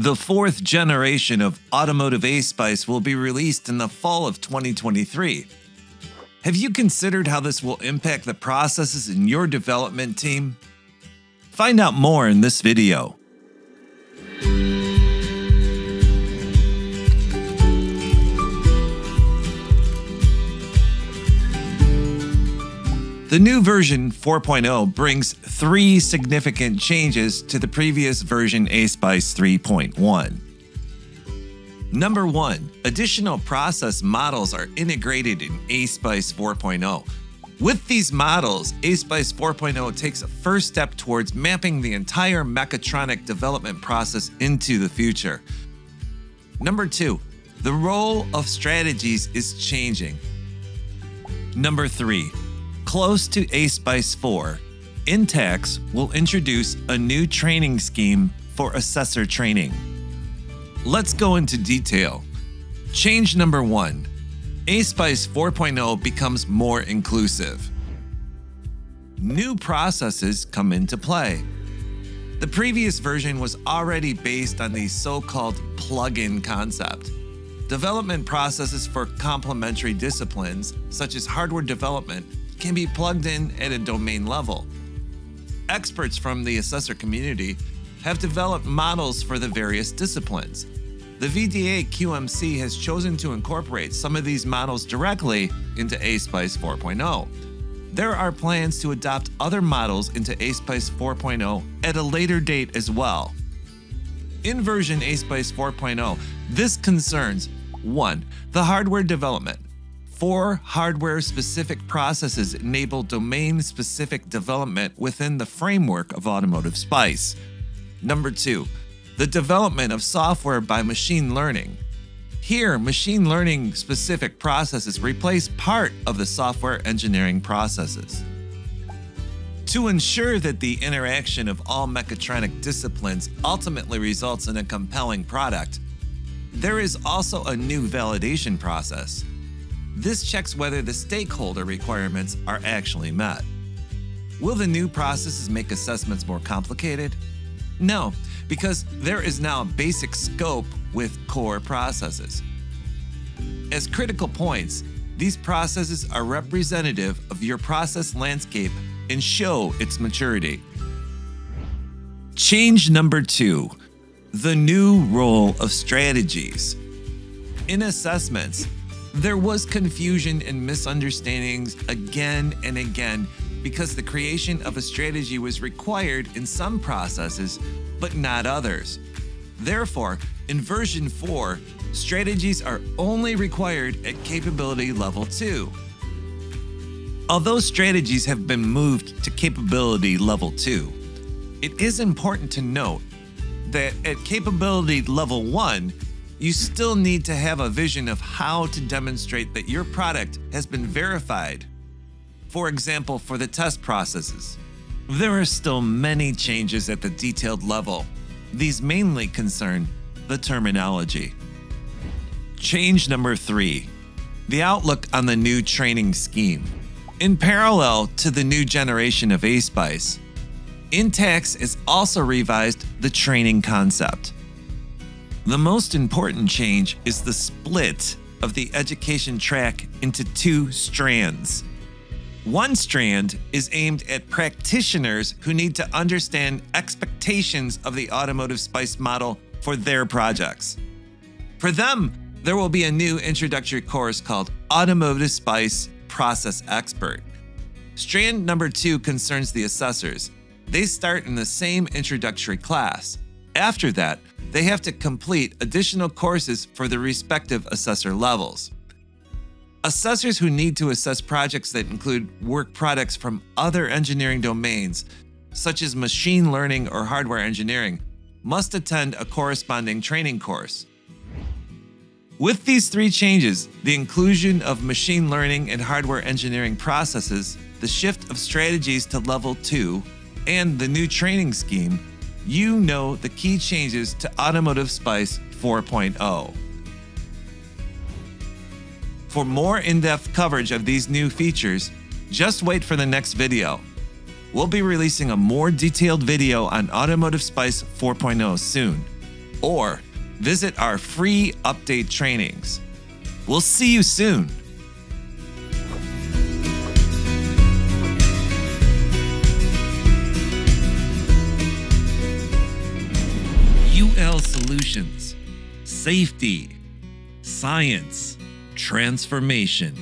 The fourth generation of Automotive ASPICE will be released in the fall of 2023. Have you considered how this will impact the processes in your development team? Find out more in this video. The new version 4.0 brings three significant changes to the previous version ASPICE 3.1. Number one, additional process models are integrated in ASPICE 4.0. With these models, ASPICE 4.0 takes a first step towards mapping the entire mechatronic development process into the future. Number two, the role of strategies is changing. Number three, close to ASPICE 4, intacs will introduce a new training scheme for assessor training. Let's go into detail. Change number one ASPICE 4.0 becomes more inclusive. New processes come into play. The previous version was already based on the so called plug in concept. Development processes for complementary disciplines, such as hardware development, can be plugged in at a domain level. Experts from the assessor community have developed models for the various disciplines. The VDA QMC has chosen to incorporate some of these models directly into ASPICE 4.0. There are plans to adopt other models into ASPICE 4.0 at a later date as well. In version ASPICE 4.0, this concerns 1. The hardware development. Four hardware specific processes enable domain specific development within the framework of Automotive SPICE. Number two, the development of software by machine learning. Here, machine learning specific processes replace part of the software engineering processes. To ensure that the interaction of all mechatronic disciplines ultimately results in a compelling product, there is also a new validation process. This checks whether the stakeholder requirements are actually met. Will the new processes make assessments more complicated? No, because there is now a basic scope with core processes. As critical points, these processes are representative of your process landscape and show its maturity. Change number two the new role of strategies. In assessments, there was confusion and misunderstandings again and again because the creation of a strategy was required in some processes, but not others. Therefore, in version 4, strategies are only required at capability level 2. Although strategies have been moved to capability level 2, it is important to note that at capability level 1, you still need to have a vision of how to demonstrate that your product has been verified. For example, for the test processes. There are still many changes at the detailed level. These mainly concern the terminology. Change number three the outlook on the new training scheme. In parallel to the new generation of ASPICE, intacs has also revised the training concept. The most important change is the split of the education track into two strands. One strand is aimed at practitioners who need to understand expectations of the automotive SPICE model for their projects. For them, there will be a new introductory course called Automotive SPICE Process Expert. Strand number two concerns the assessors. They start in the same introductory class. After that, they have to complete additional courses for the respective assessor levels. Assessors who need to assess projects that include work products from other engineering domains, such as machine learning or hardware engineering, must attend a corresponding training course. With these three changes the inclusion of machine learning and hardware engineering processes, the shift of strategies to level 2, and the new training scheme you know the key changes to Automotive SPICE 4.0. For more in-depth coverage of these new features, just wait for the next video. We'll be releasing a more detailed video on Automotive SPICE 4.0 soon. or visit our free update trainings. We'll see you soon. Solutions. Safety, Science, Transformation.